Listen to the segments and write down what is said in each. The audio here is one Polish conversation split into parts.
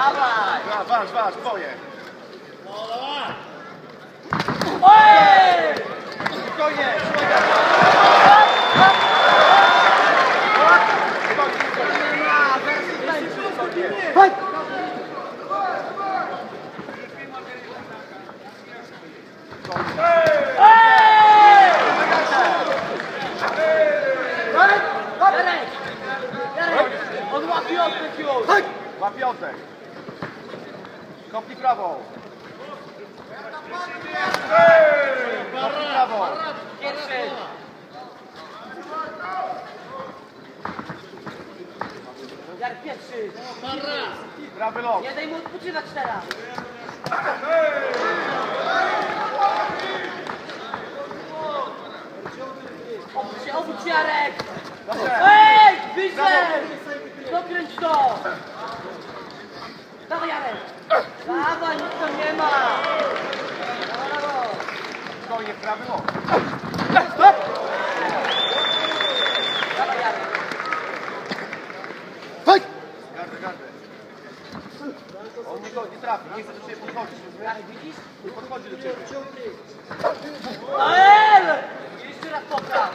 Dawaj! Wasz, wasz, wasz, twoje. Oj! Spokojnie, Chodź! Jarek! Jarek! On łapi oddech już! Chodź! Kopnij prawą. Kopnij prawą. Pierwszy! Jarek pierwszy! Prawy los. Nie daj mu odpoczywać teraz! Obudź się, obudź Jarek! Ej! Wyżej! Dokręć to! Dawaj Jarek! Brawo, nic tam nie ma! Brawo! To jest prawy mąż. Stop! Dawaj, Jarek. Hej! Gardę, nie, go, nie trafi, nie chce do ciebie podchodzić. Jarek, widzisz? Nie podchodzi do ciebie. Ale! Jeszcze raz popraw!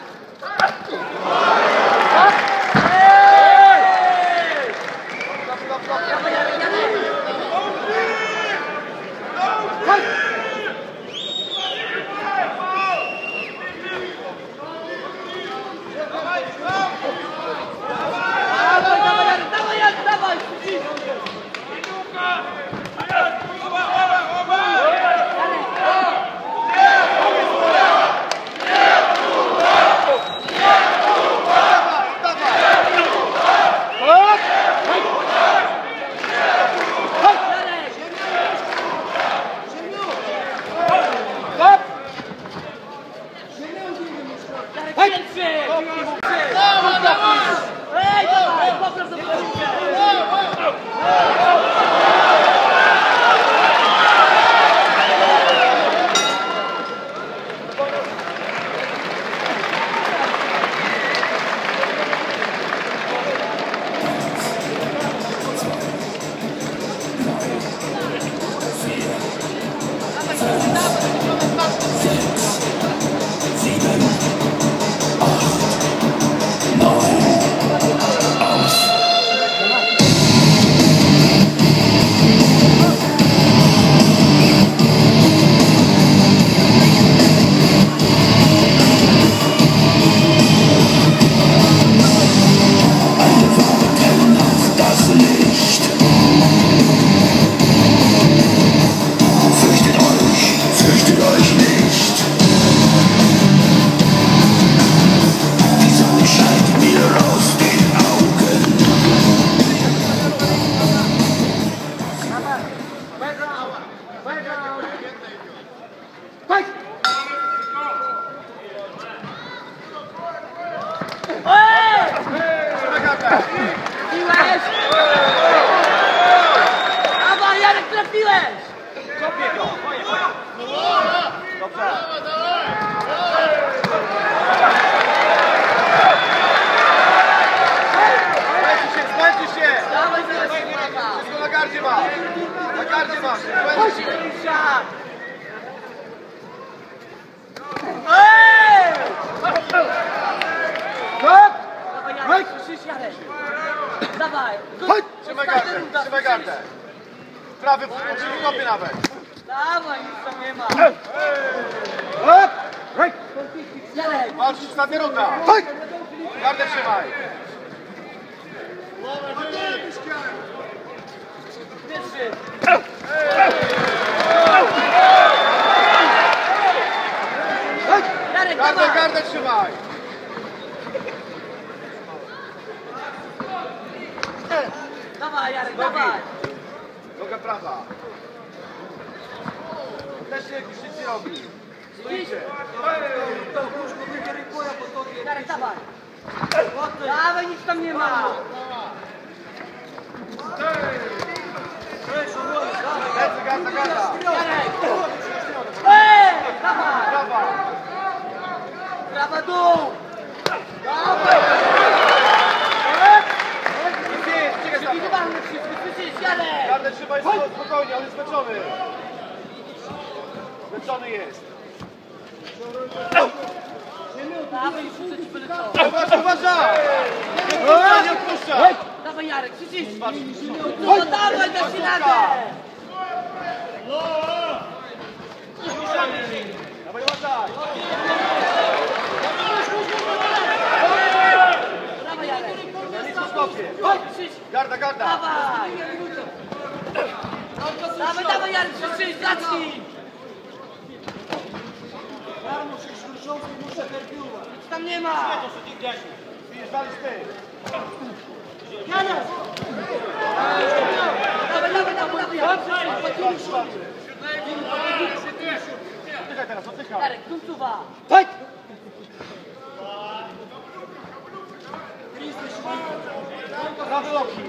Dawaj, Jarek, trafiłeś! Kopię go. Dobrze. Zmęczy się, zmęczy się. Dawaj, zaraz. Wszystko na gardzie masz. Na gardzie masz. Zmęczy się. Ej! Dawaj, Jarek, słyszysz, Jarek? Dawaj! Trzymaj Ostatnia gardę, trzymaj gardę. Prawy przy kopie nawet. Dawaj, nic tam nie ma. Jarek! Walcz, ostatnia runda. Gardę trzymaj. Gardę, gardę trzymaj. Dawaj, Jarek, Nogi. dawaj! Noga prawa. Też się nic nie robi. Stoicie. Jarek, dawaj! Dawaj, nic tam nie ma! Lecę, garda, garda. Jarek! Ej! Dawaj! Prawa. Prawa dół! Dawaj! Nic nie jest, czekaj tam. Przewidywalny wszystko, Gardę trzymaj spoko- spokojnie, on jest zmęczony. Zmęczony jest. Dawaj, rzucę ci byle co. Uważaj, uważaj! Nie odpuszczaj, nie odpuszczaj! Dawaj, Jarek? No dawaj, dasz się radę! Dawaj, uważaj! Dawaj, Jarek! Garda, garda. Dawaj! Dawaj, dawaj, Jarek, słyszysz? Zacznij! Nic tam nie ma! Widzisz, walisz ty. Dawaj, dawaj, dawaj, dawaj! Oddychaj teraz, oddychaj. Jarek, końcowa! Prawy loki.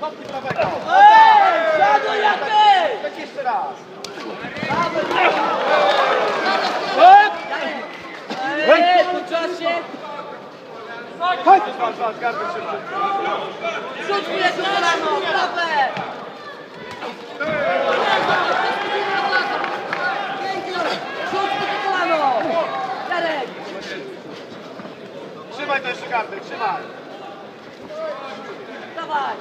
Kopnij prawego. Ej! Siadaj, Jarek! Tak jeszcze raz. Ej, po czasie! Szybko. Rzuć mu jedno kolano, prawe! Pięknie! Rzut po kolano! Jarek! Trzymaj to jeszcze kartę, trzymaj. Dawaj!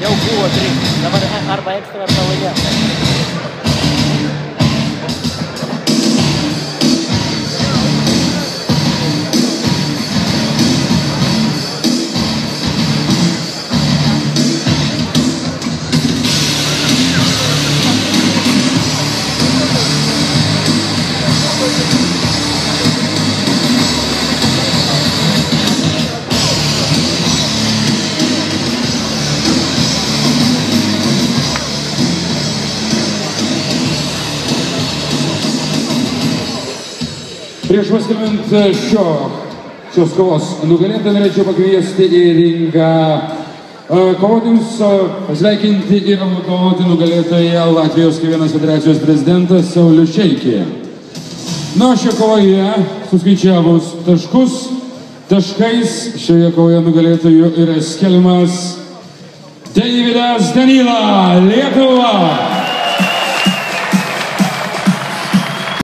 Jau buvo trys, dabar arba ekstra, arba laimė. Prieš paskelbint šio, šios kovos nugalėtą norėčiau pakviesti į ringą e, kovotojus, e, pasveikinti ir apdovanoti nugalėtoją Latvijos kiekvienos federacijos prezidentas Saulius Šeikė. Na, šio kovoje suskaičiavus taškus, taškais šioje kovoje nugalėtojų yra skelbimas Davidas Danila, Lietuva.